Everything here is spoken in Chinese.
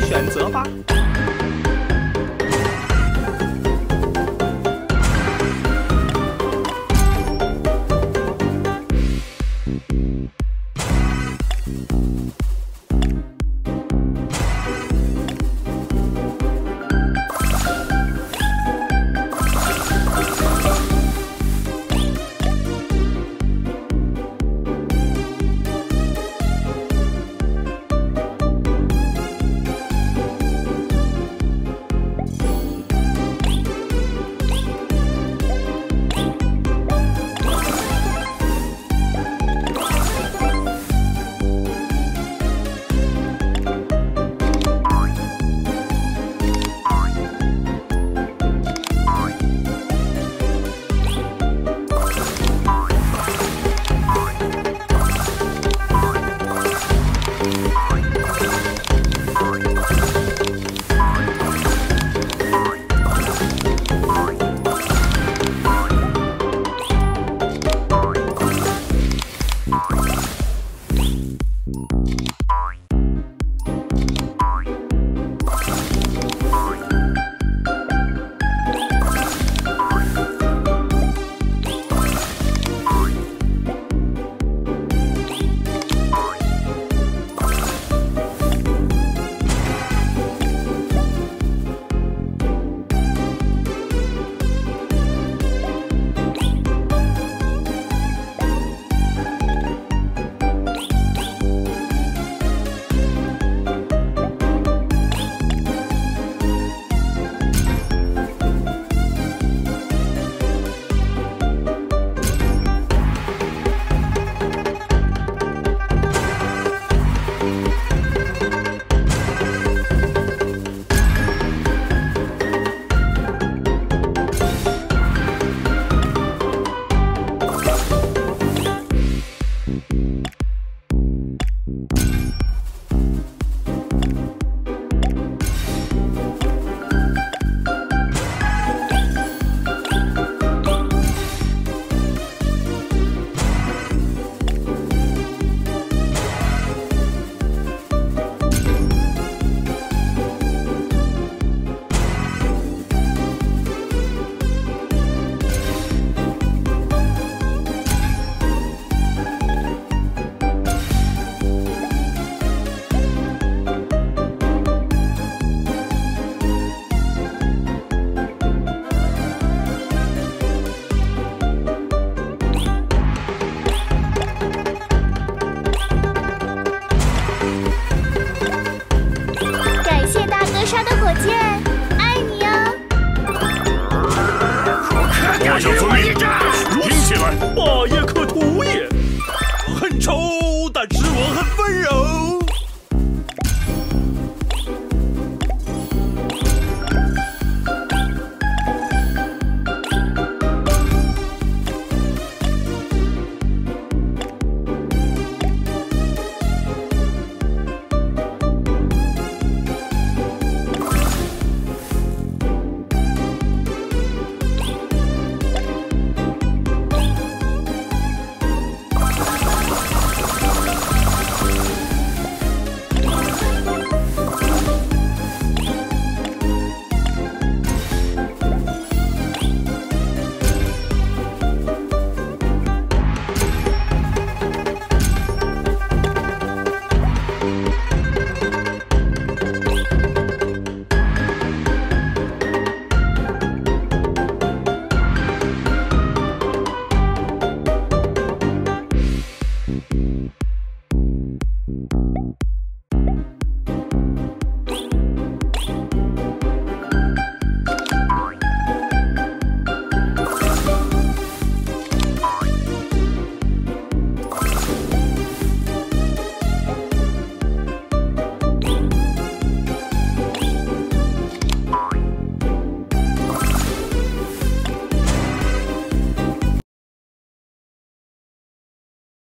选择吧。